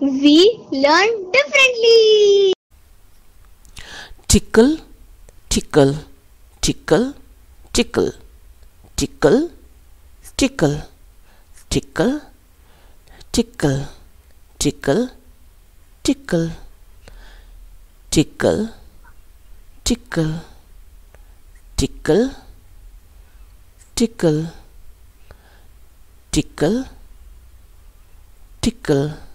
we learn differently. tickle tickle tickle tickle tickle tickle tickle tickle tickle tickle tickle tickle tickle tickle tickle tickle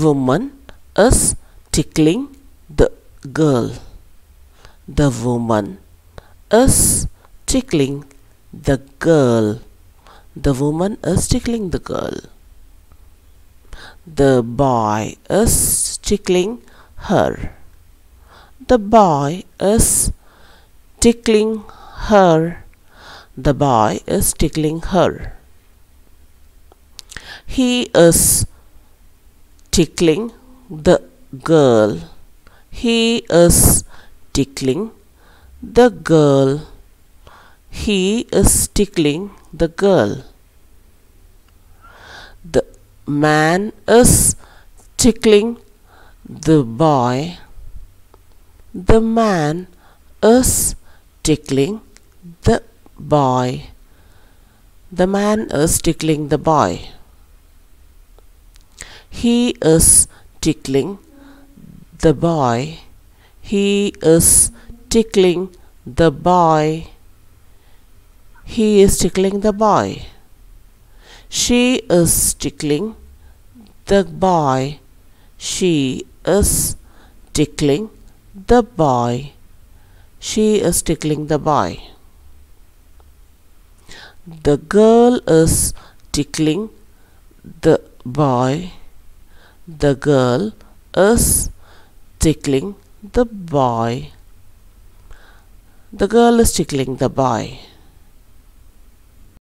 woman is tickling the girl. The woman is tickling the girl. The woman is tickling the girl. The boy is tickling her. The boy is tickling her. The boy is tickling her. He is tickling the girl. He is tickling the girl. He is tickling the girl. The man is tickling the boy. The man is tickling the boy. The man is tickling the boy he is tickling the boy. He is tickling the boy. He is tickling the boy. She is tickling the boy. She is tickling the boy. She is tickling the boy. The girl is tickling the boy the girl is tickling the boy. The girl is tickling the boy